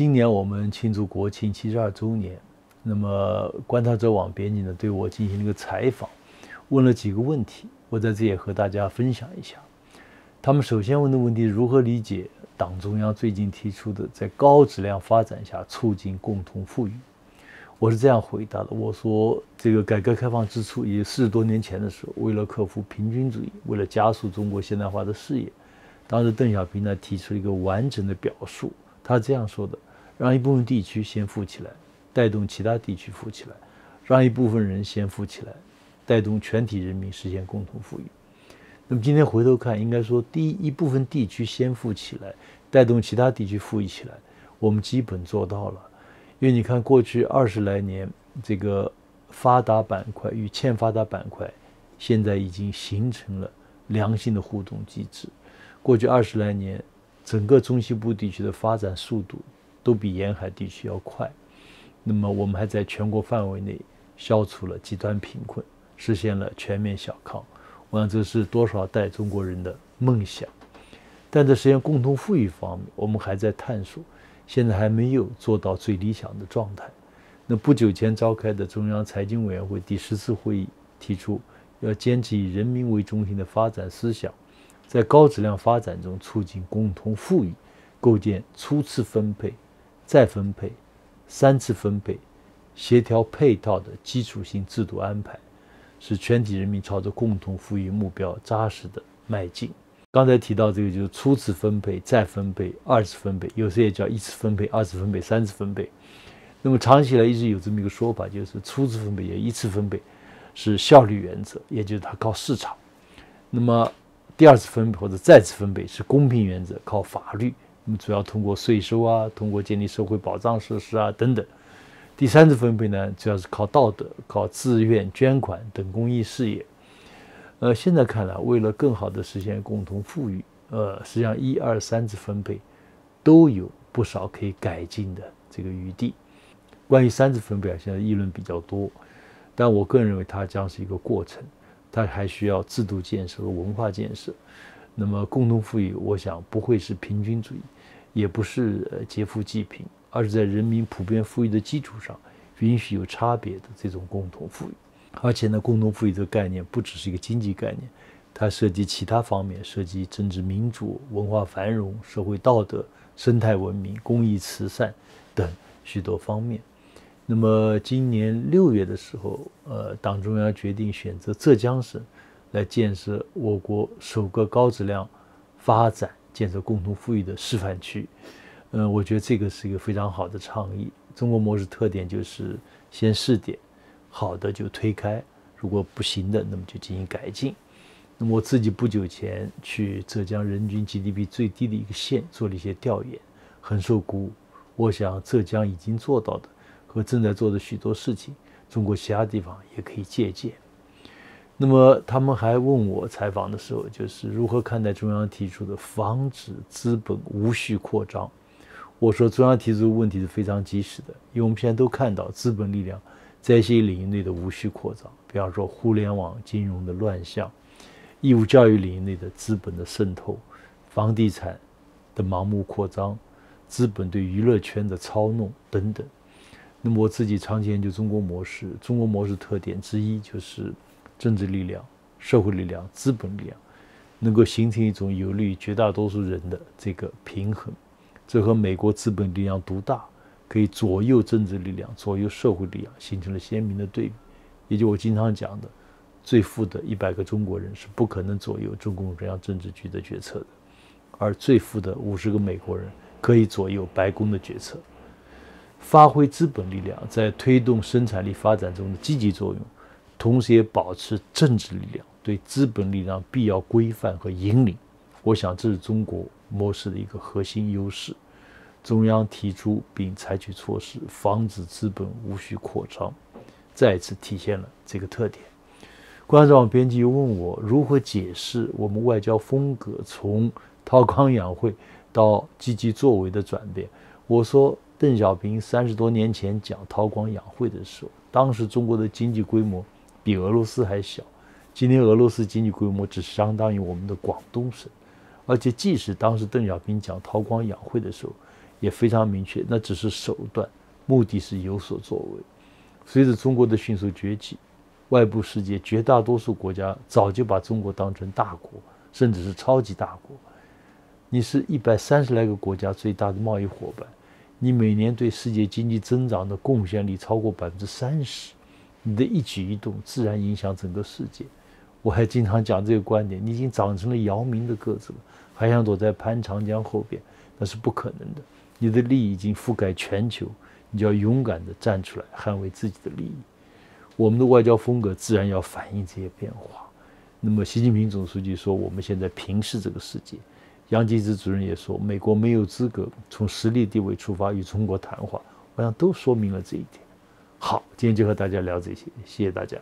今年我们庆祝国庆七十二周年，那么观察者网编辑呢对我进行了一个采访，问了几个问题，我在这也和大家分享一下。他们首先问的问题如何理解党中央最近提出的在高质量发展下促进共同富裕？我是这样回答的：我说，这个改革开放之初，也四十多年前的时候，为了克服平均主义，为了加速中国现代化的事业，当时邓小平呢提出了一个完整的表述，他这样说的：让一部分地区先富起来，带动其他地区富起来；让一部分人先富起来，带动全体人民实现共同富裕。那么今天回头看，应该说，第一一部分地区先富起来，带动其他地区富裕起来，我们基本做到了。因为你看，过去二十来年，这个发达板块与欠发达板块，现在已经形成了良性的互动机制。过去二十来年，整个中西部地区的发展速度都比沿海地区要快。那么，我们还在全国范围内消除了极端贫困，实现了全面小康。我想，这是多少代中国人的梦想。但在实现共同富裕方面，我们还在探索。现在还没有做到最理想的状态。那不久前召开的中央财经委员会第十次会议提出，要坚持以人民为中心的发展思想，在高质量发展中促进共同富裕，构建初次分配、再分配、三次分配、协调配套的基础性制度安排，使全体人民朝着共同富裕目标扎实的迈进。刚才提到这个就是初次分配、再分配、二次分配，有时也叫一次分配、二次分配、三次分配。那么长期以来一直有这么一个说法，就是初次分配也一次分配是效率原则，也就是它靠市场；那么第二次分配或者再次分配是公平原则，靠法律。那么主要通过税收啊，通过建立社会保障设施啊等等。第三次分配呢，主要是靠道德、靠自愿捐款等公益事业。呃，现在看来，为了更好的实现共同富裕，呃，实际上一二三次分配都有不少可以改进的这个余地。关于三次分配啊，现在议论比较多，但我个人认为它将是一个过程，它还需要制度建设和文化建设。那么，共同富裕，我想不会是平均主义，也不是劫富济贫，而是在人民普遍富裕的基础上，允许有差别的这种共同富裕。而且呢，共同富裕这个概念不只是一个经济概念，它涉及其他方面，涉及政治民主、文化繁荣、社会道德、生态文明、公益慈善等许多方面。那么今年六月的时候，呃，党中央决定选择浙江省来建设我国首个高质量发展、建设共同富裕的示范区。嗯，我觉得这个是一个非常好的倡议。中国模式特点就是先试点。好的就推开，如果不行的，那么就进行改进。那么我自己不久前去浙江人均 GDP 最低的一个县做了一些调研，很受鼓舞。我想浙江已经做到的和正在做的许多事情，中国其他地方也可以借鉴。那么他们还问我采访的时候，就是如何看待中央提出的防止资本无序扩张？我说中央提出的问题是非常及时的，因为我们现在都看到资本力量。在一些领域内的无序扩张，比方说互联网金融的乱象，义务教育领域内的资本的渗透，房地产的盲目扩张，资本对娱乐圈的操弄等等。那么我自己长期研究中国模式，中国模式特点之一就是政治力量、社会力量、资本力量能够形成一种有利于绝大多数人的这个平衡，这和美国资本力量独大。可以左右政治力量、左右社会力量，形成了鲜明的对比。也就我经常讲的，最富的一百个中国人是不可能左右中共中央政治局的决策的，而最富的五十个美国人可以左右白宫的决策。发挥资本力量在推动生产力发展中的积极作用，同时也保持政治力量对资本力量必要规范和引领。我想这是中国模式的一个核心优势。中央提出并采取措施，防止资本无序扩张，再次体现了这个特点。观众编辑又问我如何解释我们外交风格从韬光养晦到积极作为的转变。我说，邓小平三十多年前讲韬光养晦的时候，当时中国的经济规模比俄罗斯还小。今天俄罗斯经济规模只相当于我们的广东省，而且即使当时邓小平讲韬光养晦的时候，也非常明确，那只是手段，目的是有所作为。随着中国的迅速崛起，外部世界绝大多数国家早就把中国当成大国，甚至是超级大国。你是一百三十来个国家最大的贸易伙伴，你每年对世界经济增长的贡献力超过百分之三十，你的一举一动自然影响整个世界。我还经常讲这个观点：你已经长成了姚明的个子了，还想躲在潘长江后边，那是不可能的。你的利益已经覆盖全球，你就要勇敢地站出来捍卫自己的利益。我们的外交风格自然要反映这些变化。那么，习近平总书记说：“我们现在平视这个世界。”杨洁篪主任也说：“美国没有资格从实力地位出发与中国谈话。”我想都说明了这一点。好，今天就和大家聊这些，谢谢大家。